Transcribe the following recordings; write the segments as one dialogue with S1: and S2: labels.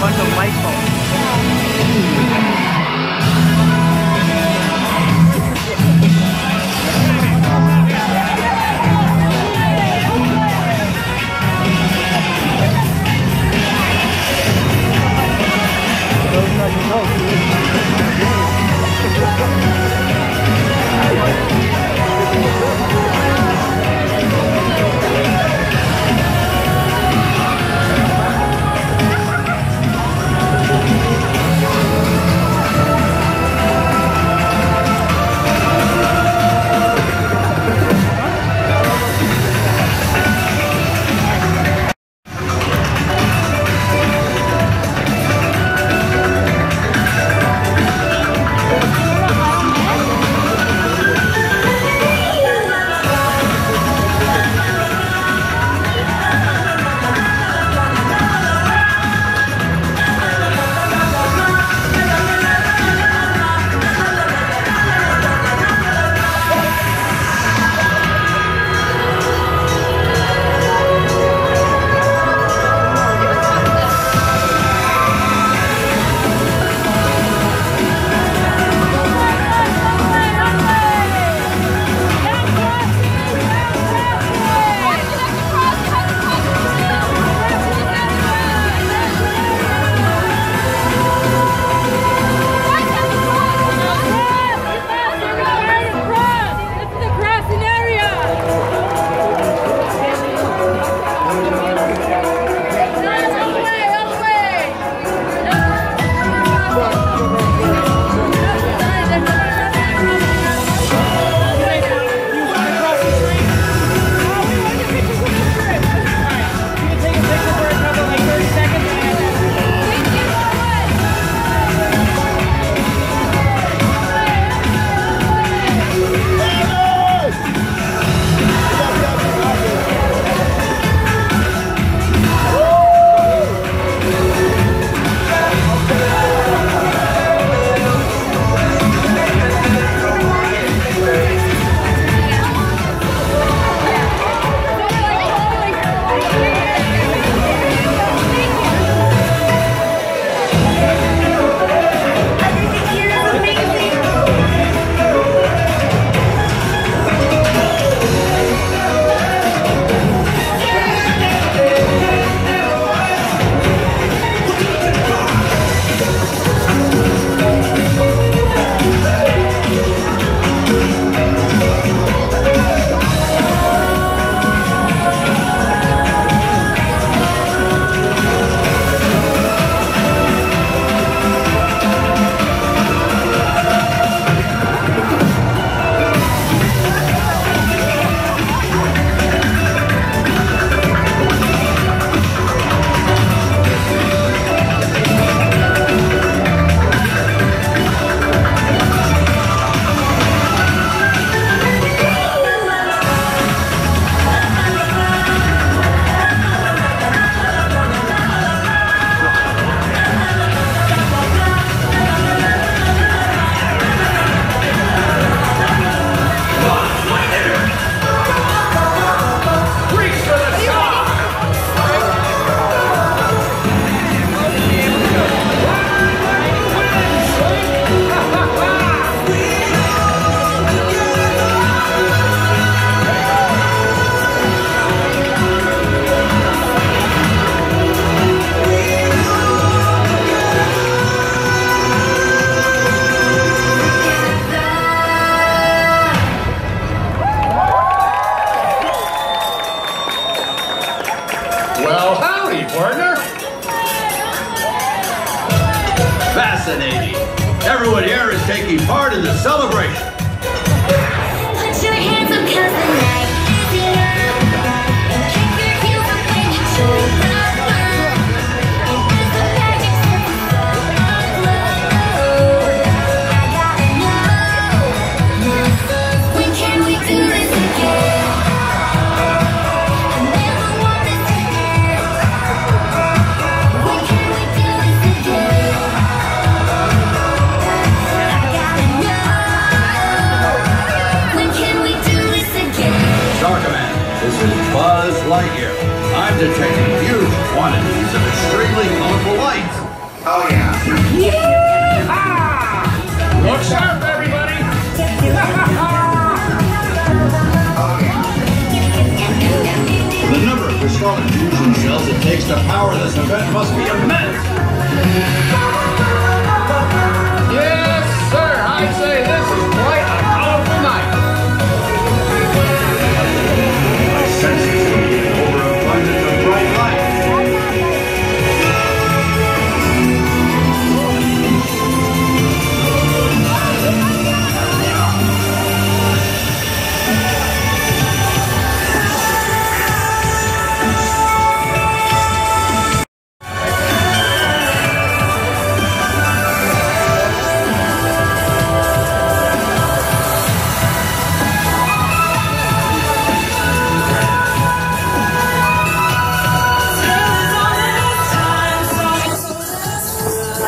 S1: bunch of light bulbs.
S2: Lightyear. I'm detecting huge quantities of extremely colorful light.
S3: Oh yeah.
S4: Look sharp, ah! everybody!
S3: Oh yeah.
S2: The number of crystalline fusion cells it takes to power this event must be immense.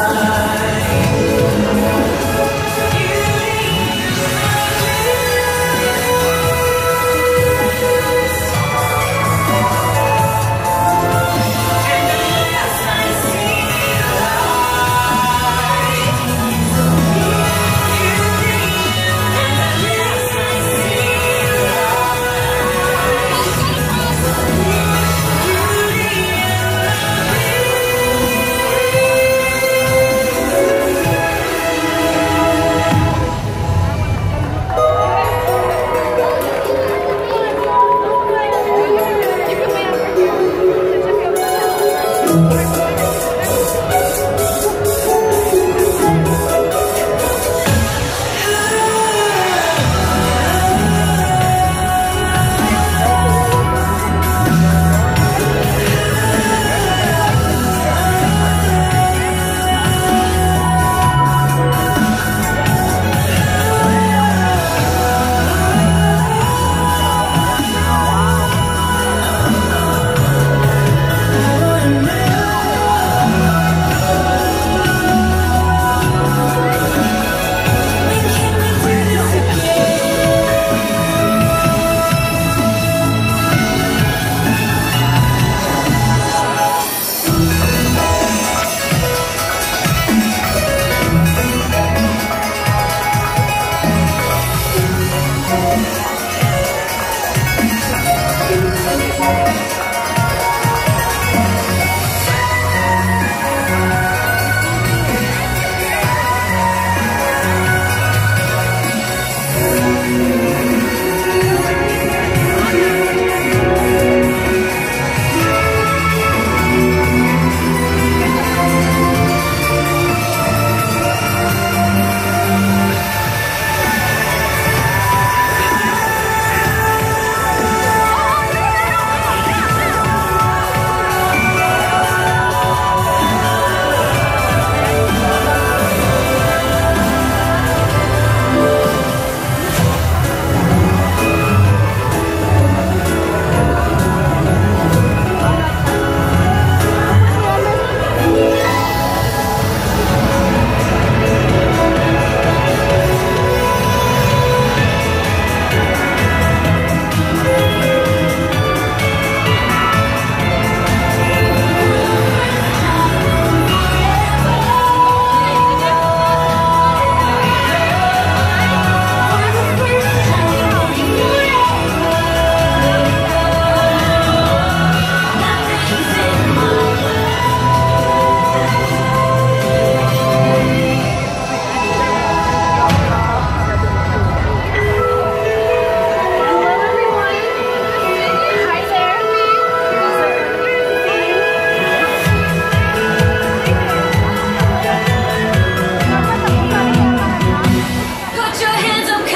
S2: Yeah.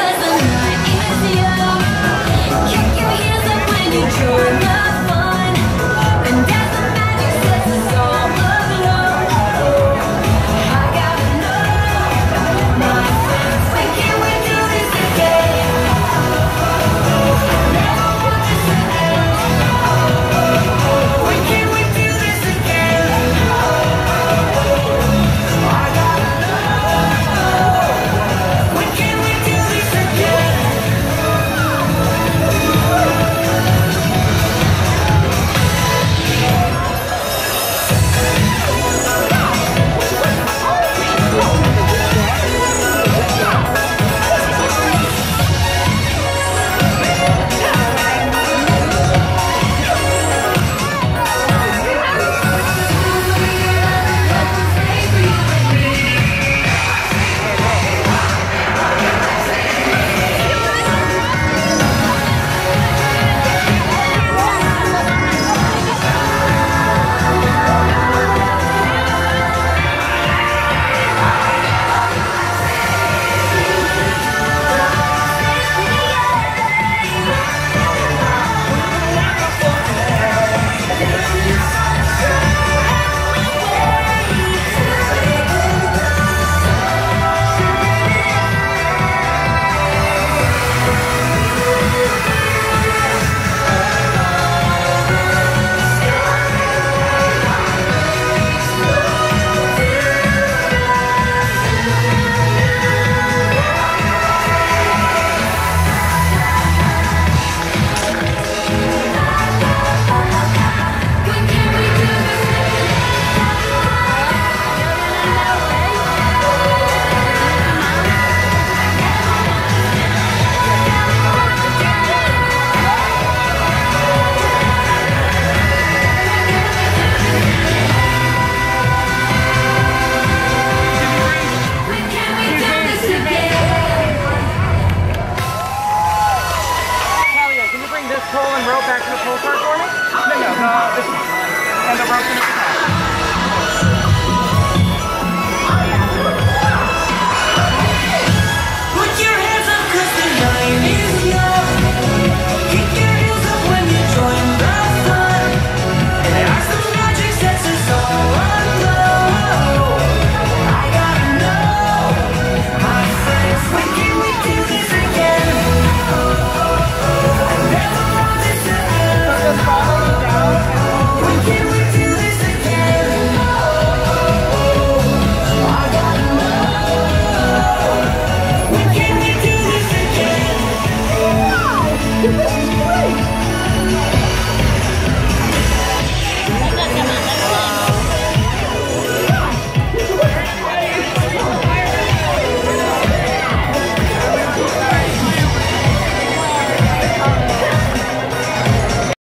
S2: doesn't